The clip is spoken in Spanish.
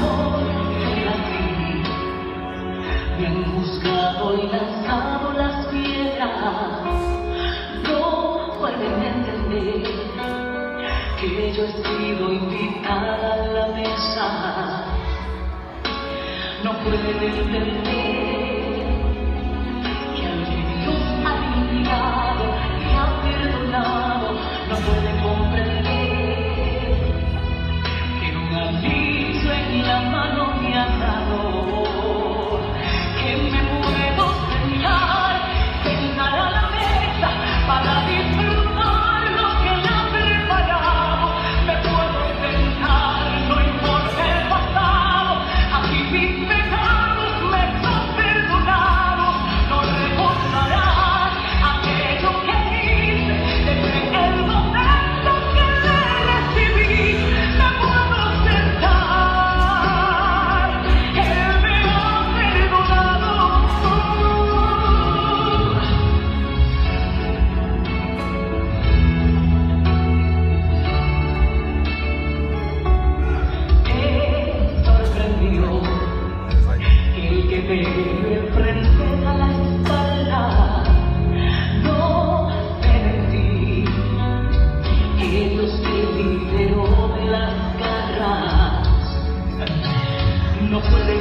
No me a decir, me han juzgado y lanzado las piedras. No pueden entender que yo he sido invitada a la mesa. No pueden entender. What will